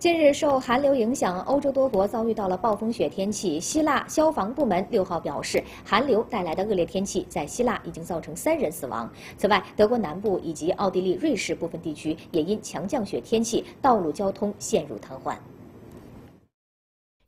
近日，受寒流影响，欧洲多国遭遇到了暴风雪天气。希腊消防部门六号表示，寒流带来的恶劣天气在希腊已经造成三人死亡。此外，德国南部以及奥地利、瑞士部分地区也因强降雪天气，道路交通陷入瘫痪。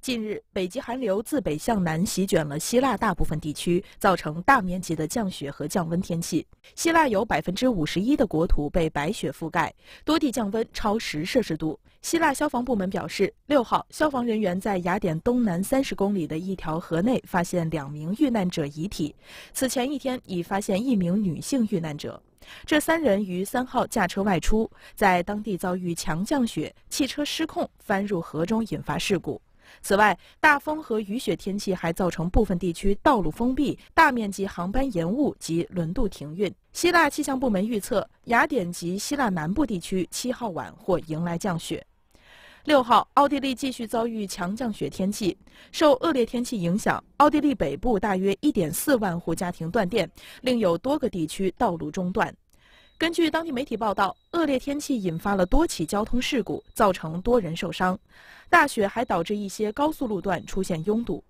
近日，北极寒流自北向南席卷了希腊大部分地区，造成大面积的降雪和降温天气。希腊有百分之五十一的国土被白雪覆盖，多地降温超十摄氏度。希腊消防部门表示，六号，消防人员在雅典东南三十公里的一条河内发现两名遇难者遗体。此前一天已发现一名女性遇难者。这三人于三号驾车外出，在当地遭遇强降雪，汽车失控翻入河中，引发事故。此外，大风和雨雪天气还造成部分地区道路封闭、大面积航班延误及轮渡停运。希腊气象部门预测，雅典及希腊南部地区七号晚或迎来降雪。六号，奥地利继续遭遇强降雪天气，受恶劣天气影响，奥地利北部大约一点四万户家庭断电，另有多个地区道路中断。根据当地媒体报道，恶劣天气引发了多起交通事故，造成多人受伤。大雪还导致一些高速路段出现拥堵。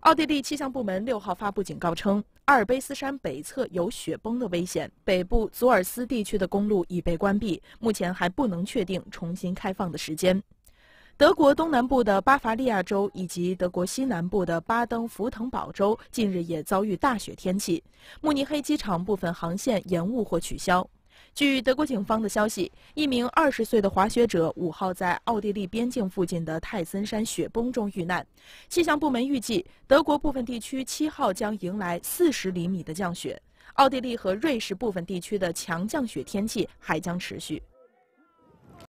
奥地利气象部门六号发布警告称，阿尔卑斯山北侧有雪崩的危险，北部祖尔斯地区的公路已被关闭，目前还不能确定重新开放的时间。德国东南部的巴伐利亚州以及德国西南部的巴登符腾堡州近日也遭遇大雪天气，慕尼黑机场部分航线延误或取消。据德国警方的消息，一名二十岁的滑雪者五号在奥地利边境附近的泰森山雪崩中遇难。气象部门预计，德国部分地区七号将迎来四十厘米的降雪，奥地利和瑞士部分地区的强降雪天气还将持续。